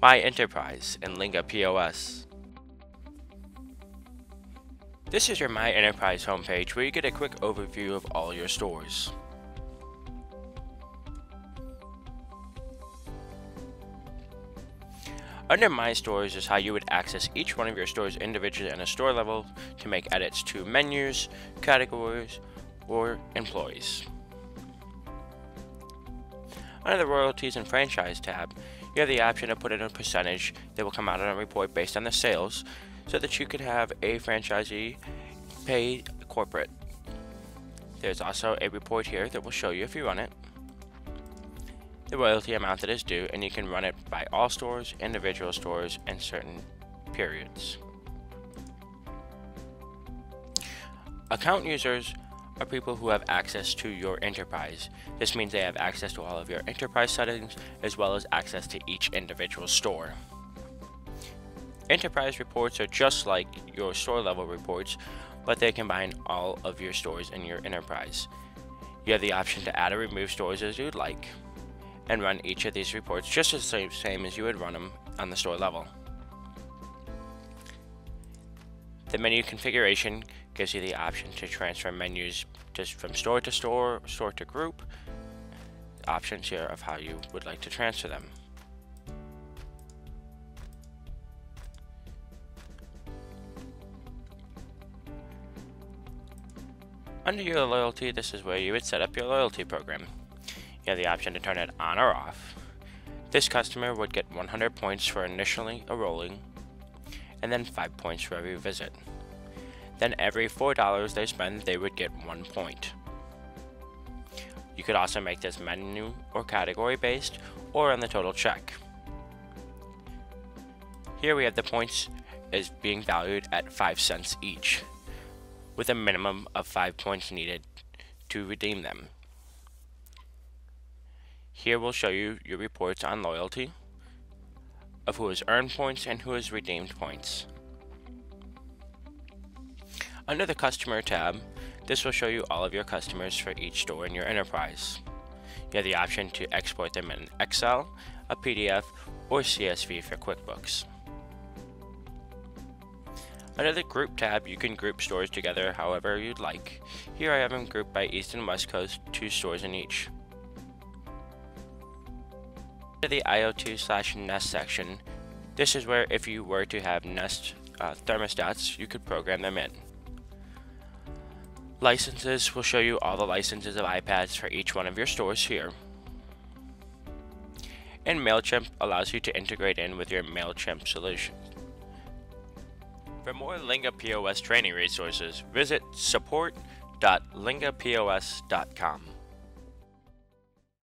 My Enterprise in Linga POS. This is your My Enterprise homepage where you get a quick overview of all your stores. Under My Stores is how you would access each one of your stores individually on a store level to make edits to menus, categories, or employees. Under the Royalties and Franchise tab, you have the option to put in a percentage that will come out on a report based on the sales so that you could have a franchisee pay corporate. There's also a report here that will show you if you run it the royalty amount that is due and you can run it by all stores, individual stores, and certain periods. Account users are people who have access to your enterprise. This means they have access to all of your enterprise settings as well as access to each individual store. Enterprise reports are just like your store level reports, but they combine all of your stores in your enterprise. You have the option to add or remove stores as you'd like, and run each of these reports just the same, same as you would run them on the store level. The menu configuration gives you the option to transfer menus just from store to store, store to group, options here of how you would like to transfer them. Under your loyalty, this is where you would set up your loyalty program. You have the option to turn it on or off. This customer would get 100 points for initially enrolling, and then 5 points for every visit. Then every $4 they spend, they would get 1 point. You could also make this menu or category based, or on the total check. Here we have the points as being valued at 5 cents each, with a minimum of 5 points needed to redeem them. Here we'll show you your reports on loyalty, of who has earned points and who has redeemed points. Under the Customer tab, this will show you all of your customers for each store in your enterprise. You have the option to export them in Excel, a PDF, or CSV for QuickBooks. Under the Group tab, you can group stores together however you'd like. Here I have them grouped by East and West Coast, two stores in each. Under the IO2 slash Nest section, this is where if you were to have Nest uh, thermostats, you could program them in. Licenses will show you all the licenses of iPads for each one of your stores here. And MailChimp allows you to integrate in with your MailChimp solution. For more Linga POS training resources, visit support.lingapos.com.